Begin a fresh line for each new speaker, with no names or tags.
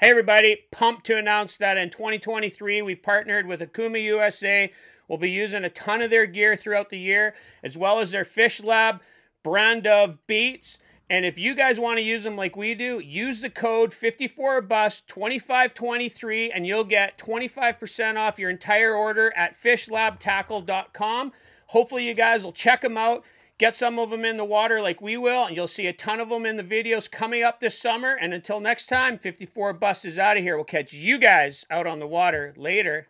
Hey, everybody, pumped to announce that in 2023, we've partnered with Okuma USA. We'll be using a ton of their gear throughout the year, as well as their Fish Lab brand of baits. And if you guys want to use them like we do, use the code 54bus2523 and you'll get 25% off your entire order at fishlabtackle.com. Hopefully, you guys will check them out. Get some of them in the water like we will, and you'll see a ton of them in the videos coming up this summer. And until next time, 54 Bus is out of here. We'll catch you guys out on the water later.